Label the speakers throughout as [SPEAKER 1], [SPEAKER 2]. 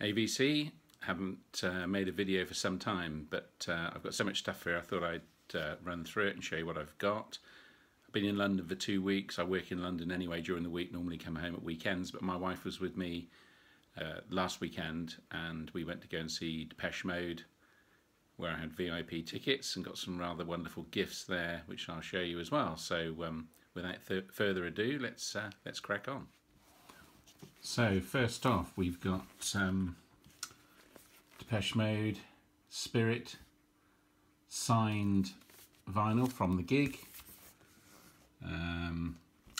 [SPEAKER 1] AVC. Haven't uh, made a video for some time, but uh, I've got so much stuff here I thought I'd uh, run through it and show you what I've got. I've been in London for two weeks. I work in London anyway during the week, normally come home at weekends, but my wife was with me uh, last weekend and we went to go and see Depeche Mode where I had VIP tickets and got some rather wonderful gifts there which I'll show you as well. So um, without further ado, let's, uh, let's crack on. So first off, we've got um, Depeche Mode, Spirit, signed vinyl from the gig. Um,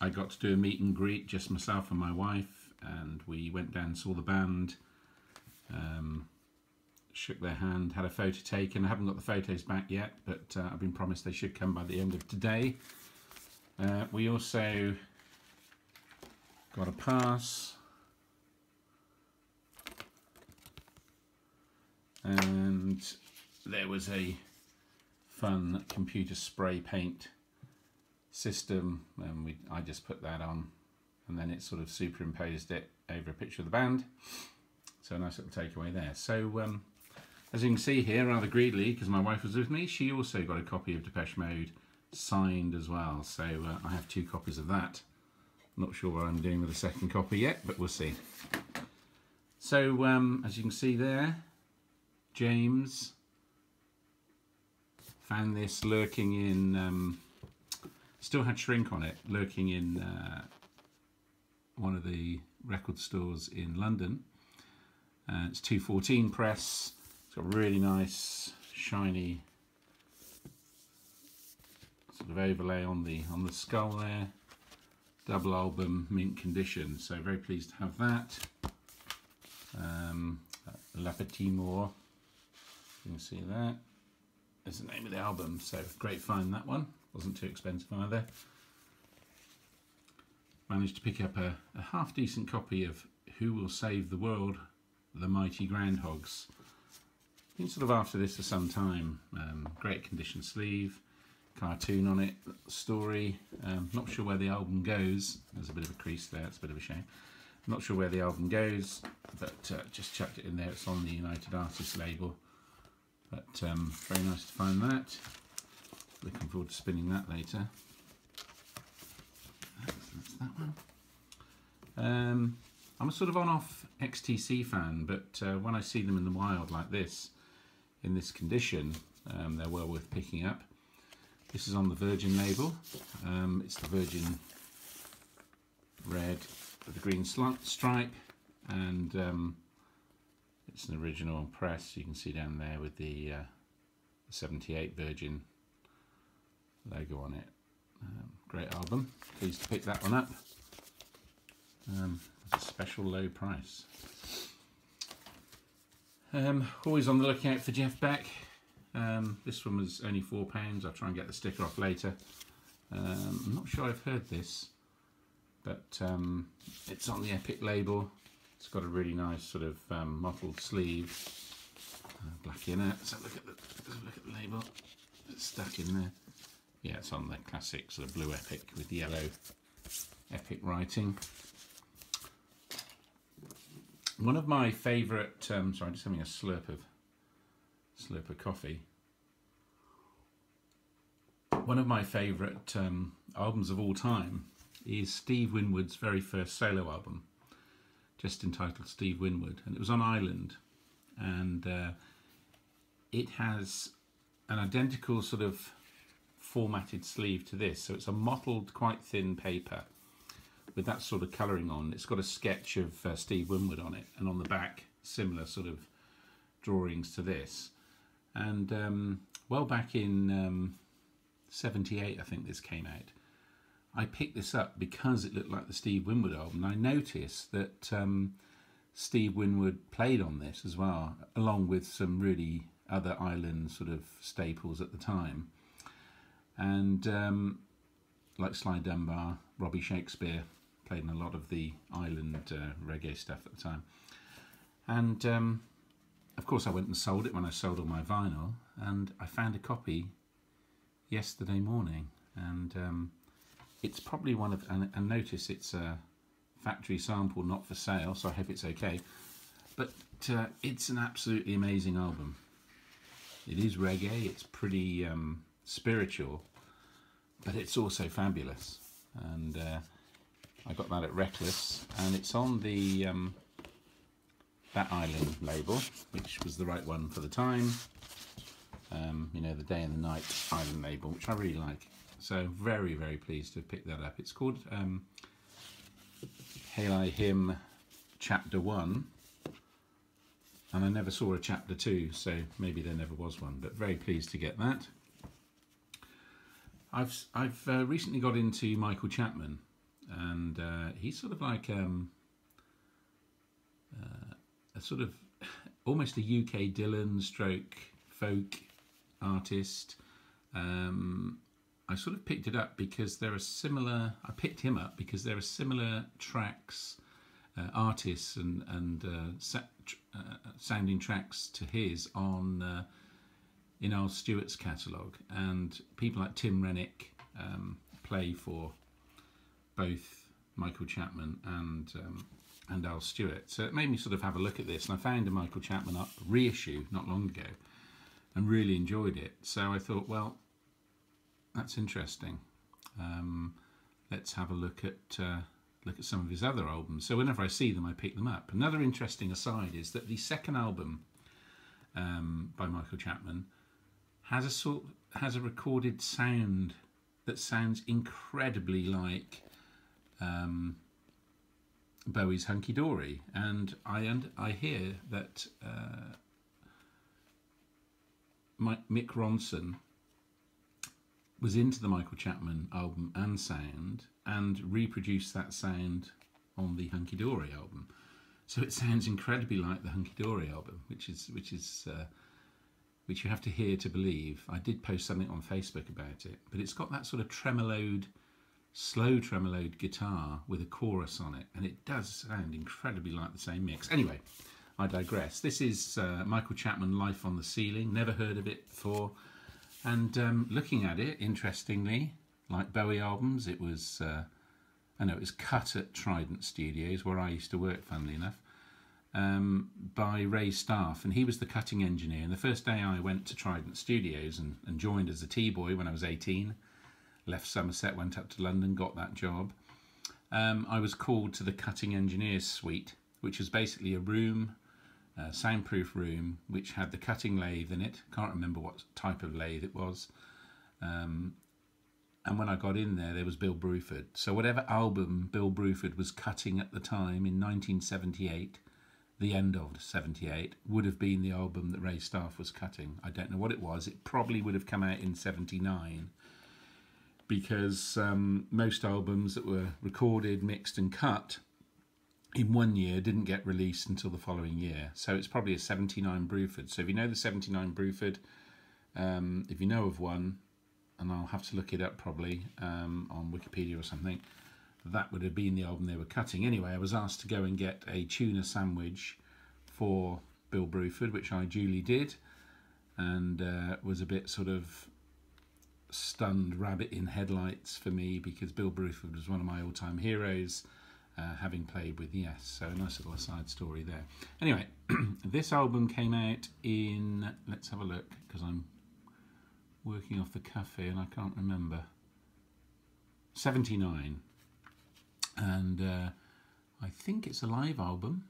[SPEAKER 1] I got to do a meet and greet, just myself and my wife, and we went down and saw the band, um, shook their hand, had a photo taken. I haven't got the photos back yet, but uh, I've been promised they should come by the end of today. Uh, we also got a pass. And there was a fun computer spray paint system and we I just put that on and then it sort of superimposed it over a picture of the band. So a nice little takeaway there. So um, as you can see here rather greedily because my wife was with me she also got a copy of Depeche Mode signed as well. So uh, I have two copies of that not sure what I'm doing with the second copy yet but we'll see so um, as you can see there James found this lurking in, um, still had shrink on it, lurking in uh, one of the record stores in London. Uh, it's 214 press, it's got really nice shiny sort of overlay on the on the skull there. Double album, mint condition, so very pleased to have that. Um, La Petite Mort. You can see that. that is the name of the album so great find that one. Wasn't too expensive either. Managed to pick up a, a half decent copy of Who Will Save the World? The Mighty Groundhogs. Been sort of after this for some time. Um, great condition sleeve cartoon on it story um, not sure where the album goes there's a bit of a crease there it's a bit of a shame not sure where the album goes but uh, just chucked it in there it's on the United Artists label but um, very nice to find that. Looking forward to spinning that later. That's, that's that one. Um, I'm a sort of on-off XTC fan, but uh, when I see them in the wild like this, in this condition, um, they're well worth picking up. This is on the Virgin label. Um, it's the Virgin red with the green stripe and um, it's an original press, you can see down there with the, uh, 78 Virgin logo on it. Um, great album, pleased to pick that one up. Um, it's a special low price. Um, always on the lookout for Jeff Beck. Um, this one was only £4, I'll try and get the sticker off later. Um, I'm not sure I've heard this, but um, it's on the Epic label. It's got a really nice sort of um, mottled sleeve, uh, black in it. So look at the look at the label. It's stuck in there. Yeah, it's on the classic sort of blue Epic with yellow Epic writing. One of my favourite. Um, sorry, I'm just having a slurp of slurp of coffee. One of my favourite um, albums of all time is Steve Winwood's very first solo album just entitled Steve Winwood, and it was on Island, and uh, it has an identical sort of formatted sleeve to this. So it's a mottled, quite thin paper with that sort of colouring on. It's got a sketch of uh, Steve Winwood on it, and on the back, similar sort of drawings to this. And um, well back in um, 78, I think this came out, I picked this up because it looked like the Steve Winwood album. I noticed that um, Steve Winwood played on this as well, along with some really other island sort of staples at the time. And um, like Sly Dunbar, Robbie Shakespeare played in a lot of the island uh, reggae stuff at the time. And um, of course, I went and sold it when I sold all my vinyl, and I found a copy yesterday morning. And um, it's probably one of, and, and notice it's a factory sample, not for sale, so I hope it's okay. but uh, it's an absolutely amazing album. It is reggae, it's pretty um, spiritual, but it's also fabulous. And uh, I got that at Reckless, and it's on the um, That Island label, which was the right one for the time. Um, you know, the Day and the Night Island label, which I really like. So very, very pleased to have picked that up. It's called um, Hail I Him Chapter 1. And I never saw a Chapter 2, so maybe there never was one. But very pleased to get that. I've, I've uh, recently got into Michael Chapman. And uh, he's sort of like um, sort of almost a UK Dylan stroke folk artist. Um, I sort of picked it up because there are similar. I picked him up because there are similar tracks, uh, artists, and and uh, sa uh, sounding tracks to his on uh, in Al Stewart's catalogue, and people like Tim Renwick um, play for both Michael Chapman and um, and Al Stewart. So it made me sort of have a look at this, and I found a Michael Chapman up reissue not long ago, and really enjoyed it. So I thought, well, that's interesting. Um, let's have a look at uh, look at some of his other albums. So whenever I see them, I pick them up. Another interesting aside is that the second album um, by Michael Chapman has a sort has a recorded sound that sounds incredibly like um, Bowie's Hunky Dory, and I and I hear that uh, Mike, Mick Ronson was into the Michael Chapman album and sound and reproduced that sound on the Hunky Dory album. So it sounds incredibly like the Hunky Dory album, which is which is uh, which you have to hear to believe. I did post something on Facebook about it, but it's got that sort of tremoloed, slow tremoloed guitar with a chorus on it, and it does sound incredibly like the same mix. Anyway, I digress. This is uh, Michael Chapman Life on the Ceiling. Never heard of it before. And um, looking at it, interestingly, like Bowie albums, it was, uh, I know it was cut at Trident Studios, where I used to work, funnily enough, um, by Ray Staff. And he was the cutting engineer. And the first day I went to Trident Studios and, and joined as a T-boy when I was 18, left Somerset, went up to London, got that job. Um, I was called to the cutting engineers suite, which was basically a room uh, soundproof room which had the cutting lathe in it. Can't remember what type of lathe it was. Um, and when I got in there, there was Bill Bruford. So whatever album Bill Bruford was cutting at the time in 1978, the end of 78, would have been the album that Ray Staff was cutting. I don't know what it was. It probably would have come out in 79 because um, most albums that were recorded, mixed and cut in one year didn't get released until the following year. So it's probably a 79 Bruford. So if you know the 79 Bruford, um, if you know of one, and I'll have to look it up probably um, on Wikipedia or something, that would have been the album they were cutting. Anyway, I was asked to go and get a tuna sandwich for Bill Bruford, which I duly did, and uh, was a bit sort of stunned rabbit in headlights for me because Bill Bruford was one of my all-time heroes uh, having played with Yes. So a nice little aside story there. Anyway, this album came out in, let's have a look, because I'm working off the cafe and I can't remember. 79. And uh, I think it's a live album.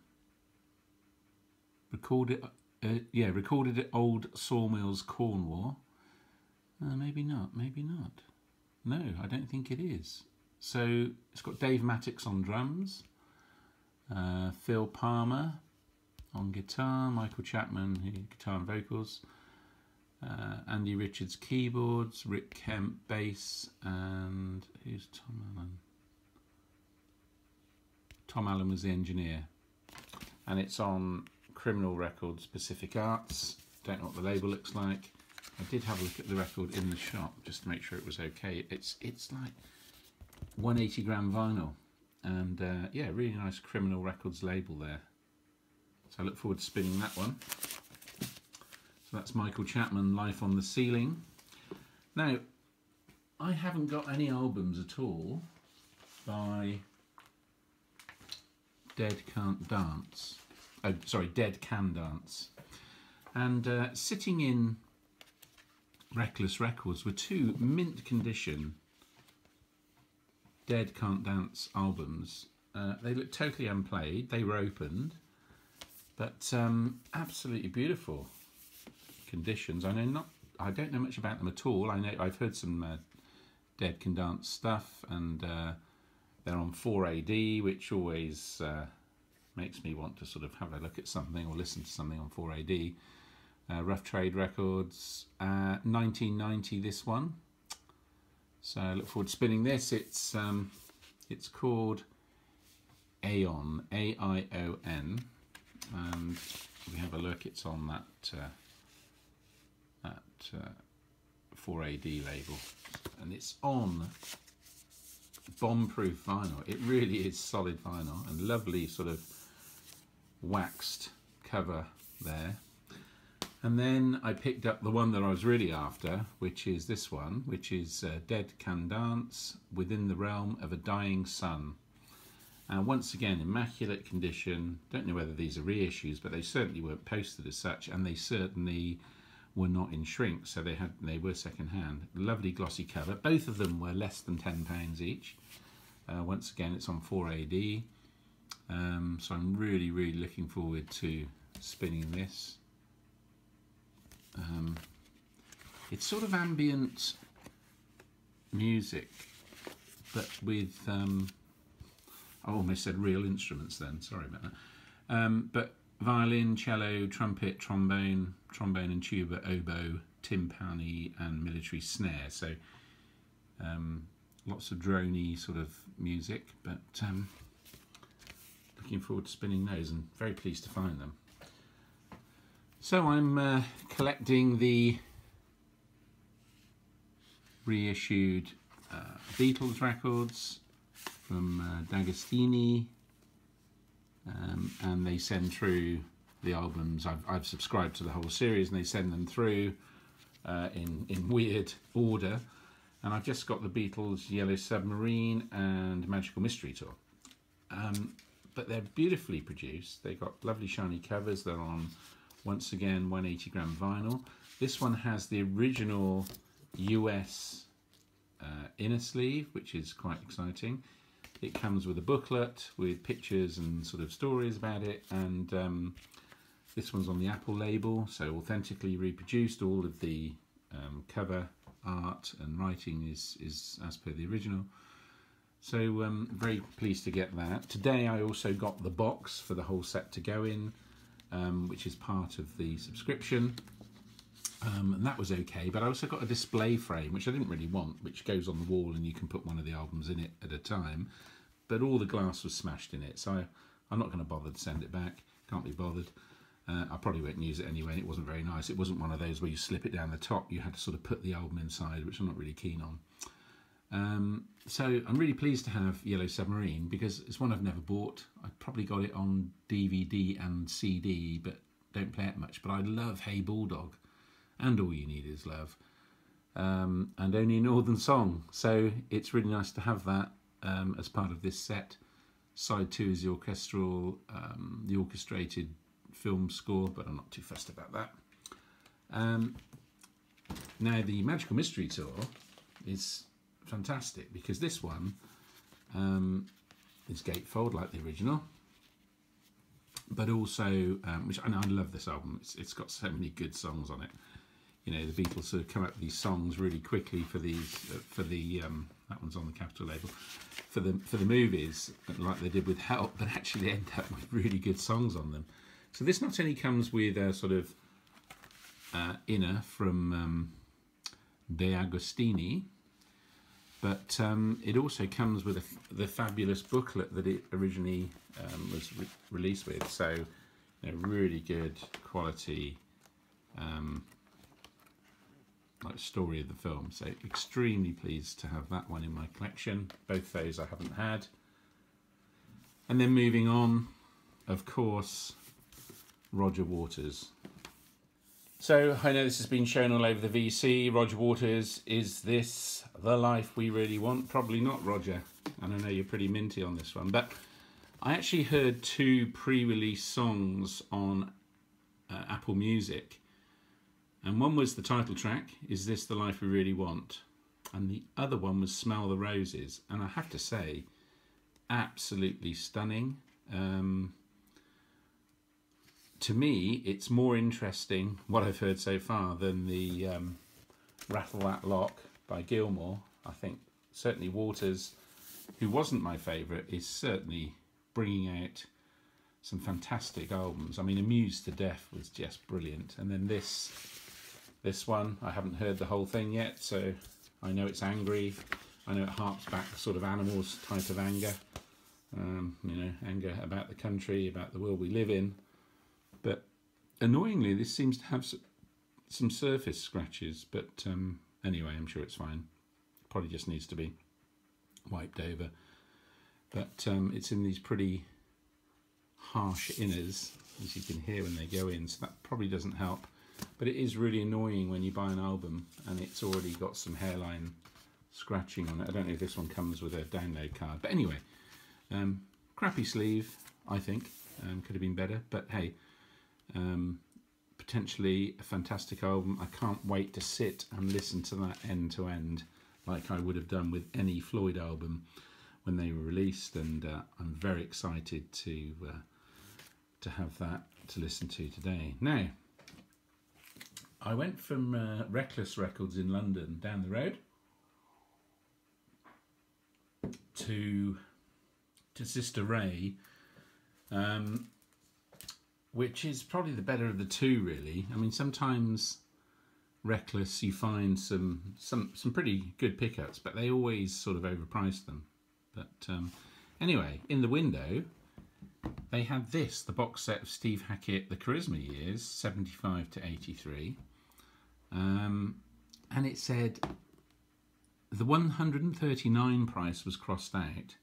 [SPEAKER 1] Recorded, uh, yeah, recorded at Old Sawmills, Cornwall. Uh, maybe not, maybe not. No, I don't think it is. So it's got Dave Mattacks on drums, uh, Phil Palmer on guitar, Michael Chapman guitar and vocals, uh, Andy Richards keyboards, Rick Kemp bass, and who's Tom Allen? Tom Allen was the engineer, and it's on Criminal Records Pacific Arts. Don't know what the label looks like. I did have a look at the record in the shop just to make sure it was okay. It's it's like 180 gram vinyl. And uh, yeah really nice criminal records label there. So I look forward to spinning that one. So that's Michael Chapman Life on the Ceiling. Now I haven't got any albums at all by Dead Can't Dance. Oh, sorry, Dead Can Dance. And uh, sitting in Reckless Records were two mint condition Dead Can't Dance albums. Uh, they looked totally unplayed. They were opened, but um, absolutely beautiful conditions. I know not. I don't know much about them at all. I know I've heard some uh, Dead Can Dance stuff, and uh, they're on 4AD, which always uh, makes me want to sort of have a look at something or listen to something on 4AD. Uh, Rough Trade Records, 1990. Uh, this one. So I look forward to spinning this. It's um, it's called Aion, A I O N, and we have a look. It's on that uh, that uh, 4AD label, and it's on bomb-proof vinyl. It really is solid vinyl and lovely sort of waxed cover there. And then I picked up the one that I was really after, which is this one, which is uh, Dead Can Dance Within the Realm of a Dying Sun. And once again, immaculate condition. Don't know whether these are reissues, but they certainly weren't posted as such, and they certainly were not in shrink, so they had they were second hand. Lovely glossy cover. Both of them were less than ten pounds each. Uh, once again, it's on 4AD, um, so I'm really really looking forward to spinning this. Um, it's sort of ambient music, but with um, I almost said real instruments then. Sorry about that. Um, but violin, cello, trumpet, trombone, trombone and tuba, oboe, timpani, and military snare. So um, lots of drony sort of music, but um, looking forward to spinning those and very pleased to find them. So I'm uh, collecting the reissued uh, Beatles records from uh, De Agostini um, and they send through the albums. I've, I've, subscribed to the whole series and they send them through uh, in, in weird order and I've just got the Beatles Yellow Submarine and Magical Mystery Tour. Um, but they're beautifully produced. They've got lovely shiny covers. They're on once again 180 gram vinyl. This one has the original US uh, inner sleeve, which is quite exciting. It comes with a booklet with pictures and sort of stories about it, and um, this one's on the Apple label, so authentically reproduced. All of the um, cover art and writing is, is as per the original. So um, very pleased to get that. Today I also got the box for the whole set to go in um, which is part of the subscription. Um, and that was okay, but I also got a display frame, which I didn't really want, which goes on the wall and you can put one of the albums in it at a time. But all the glass was smashed in it, so I, I'm not going to bother to send it back. Can't be bothered. Uh, I probably won't use it anyway. It wasn't very nice. It wasn't one of those where you slip it down the top. You had to sort of put the album inside, which I'm not really keen on. Um, so I'm really pleased to have Yellow Submarine because it's one I've never bought. I probably got it on DVD and CD, but don't play it much. But I love Hey Bulldog, and All You Need Is Love, um, and Only Northern Song. So it's really nice to have that um, as part of this set. Side two is the orchestral, um, the orchestrated film score, but I'm not too fussed about that. Um, now the Magical Mystery Tour is fantastic because this one um, is gatefold like the original but also um, which and I love this album. It's, it's got so many good songs on it. You know the Beatles sort of come up with these songs really quickly for these uh, for the um, that one's on the Capitol label for the for the movies like they did with Help but actually end up with really good songs on them. So this not only comes with a sort of uh, inner from um, De Agostini but um, it also comes with the fabulous booklet that it originally um, was re released with. So, you know, really good quality um, like story of the film. So extremely pleased to have that one in my collection. Both those I haven't had. And then moving on, of course, Roger Waters. So I know this has been shown all over the VC. Roger Waters, is this the life we really want? Probably not, Roger. And I know you're pretty minty on this one. But I actually heard two pre-release songs on uh, Apple Music, and one was the title track, "Is This the Life We Really Want," and the other one was "Smell the Roses." And I have to say, absolutely stunning. Um, to me, it's more interesting what I've heard so far than the um, Rattle That Lock by Gilmour. I think certainly Waters, who wasn't my favourite, is certainly bringing out some fantastic albums. I mean, Amused to Death was just brilliant, and then this, this one I haven't heard the whole thing yet, so I know it's angry. I know it harps back sort of animals type of anger. Um, you know, anger about the country, about the world we live in. Annoyingly, this seems to have some surface scratches. But um, anyway, I'm sure it's fine. Probably just needs to be wiped over. But um, it's in these pretty harsh inners, as you can hear when they go in. So that probably doesn't help. But it is really annoying when you buy an album and it's already got some hairline scratching on it. I don't know if this one comes with a download card. But anyway, um, crappy sleeve, I think. Um, could have been better. But hey, um, potentially a fantastic album. I can't wait to sit and listen to that end to end like I would have done with any Floyd album when they were released and uh, I'm very excited to uh, to have that to listen to today. Now, I went from uh, Reckless Records in London down the road to to Sister Ray um, which is probably the better of the two, really. I mean, sometimes Reckless, you find some some some pretty good pickups, but they always sort of overprice them. But um, anyway, in the window, they had this, the box set of Steve Hackett, the Charisma years, 75 to 83. Um, and it said the 139 price was crossed out,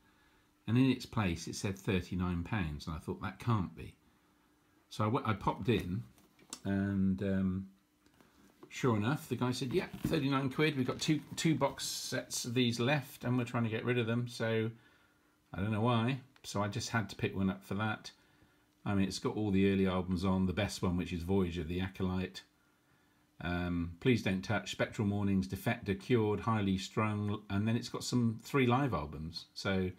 [SPEAKER 1] and in its place it said £39. And I thought that can't be. So I, popped in, and um, sure enough, the guy said, "Yeah, thirty-nine quid. We've got two two box sets of these left, and we're trying to get rid of them." So I don't know why. So I just had to pick one up for that. I mean, it's got all the early albums on. The best one, which is Voyage of the Acolyte. Um, Please Don't Touch, Spectral Mornings, Defector, Cured, Highly Strung, and then it's got some three live albums. So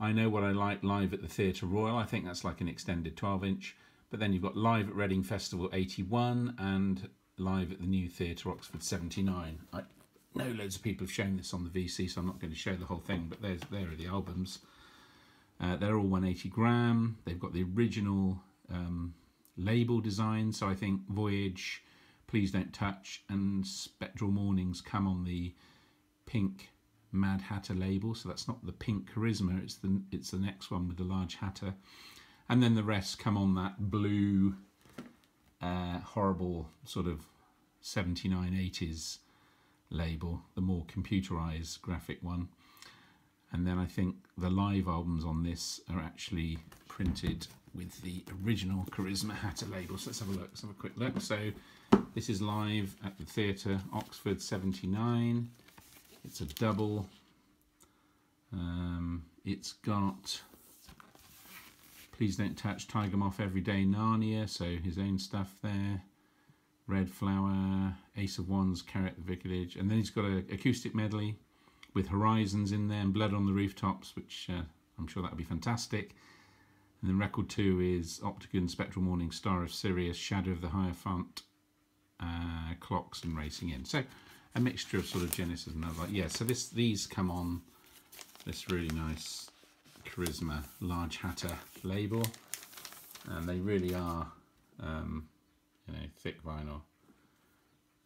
[SPEAKER 1] I know what I like live at the Theatre Royal. I think that's like an extended 12 inch. But then you've got live at Reading Festival 81 and live at the New Theatre Oxford 79. I know loads of people have shown this on the VC, so I'm not going to show the whole thing, but there's there are the albums. Uh, they're all 180 gram. They've got the original um, label design, so I think Voyage, Please Don't Touch, and Spectral Mornings come on the pink Mad Hatter label. So that's not the pink Charisma; it's the it's the next one with the large Hatter and then the rest come on that blue, uh, horrible sort of 7980s label, the more computerized graphic one. And then I think the live albums on this are actually printed with the original Charisma Hatter label. So let's have a look. Let's have a quick look. So this is live at the Theatre, Oxford 79. It's a double. Um, it's got Please Don't Touch Tiger Moth Everyday Narnia, so his own stuff there. Red Flower, Ace of Wands, Carrot the Vicarage. And then he's got an acoustic medley with Horizons in there and Blood on the Rooftops, which uh, I'm sure that would be fantastic. And then record two is Octagon, Spectral Morning, Star of Sirius, Shadow of the Hierophant, uh, Clocks and Racing In. So a mixture of sort of Genesis and other. Yeah, so this these come on this really nice Charisma Large Hatter label. And they really are um, you know thick vinyl.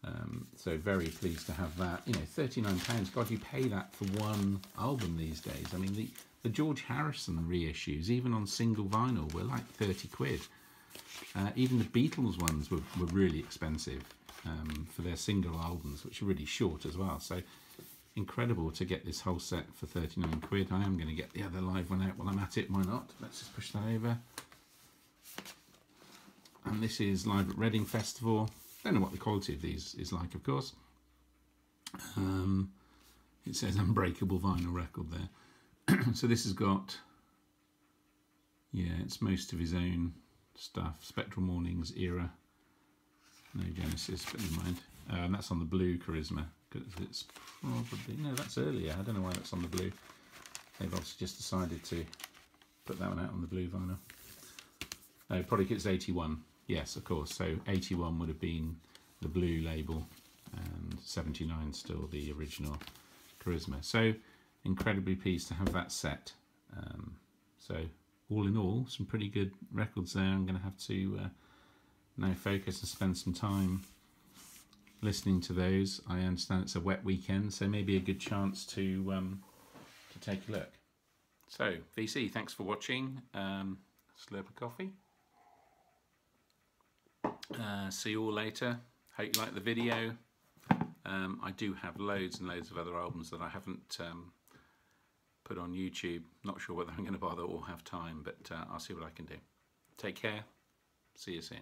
[SPEAKER 1] Um, so very pleased to have that. You know 39 pounds. God you pay that for one album these days. I mean the the George Harrison reissues even on single vinyl were like 30 quid. Uh, even the Beatles ones were, were really expensive um, for their single albums which are really short as well. So incredible to get this whole set for 39 quid. I am going to get the other live one out while I'm at it, why not? Let's just push that over. And this is live at Reading Festival. Don't know what the quality of these is like, of course. Um, it says unbreakable vinyl record there. so this has got Yeah, it's most of his own stuff. Spectral Mornings era. No Genesis, but never mind. Uh, and that's on the blue Charisma. Because it's probably... No, that's earlier. I don't know why that's on the blue. They've obviously just decided to put that one out on the blue vinyl. No, Product It's 81. Yes, of course. So 81 would have been the blue label and 79 still the original Charisma. So incredibly pleased to have that set. Um, so all in all, some pretty good records there. I'm going to have to uh, now focus and spend some time listening to those. I understand it's a wet weekend, so maybe a good chance to um, to take a look. So VC, thanks for watching. Um, slurp of coffee. Uh, see you all later. Hope you like the video. Um, I do have loads and loads of other albums that I haven't um, put on YouTube. Not sure whether I'm going to bother or have time, but uh, I'll see what I can do. Take care. See you soon.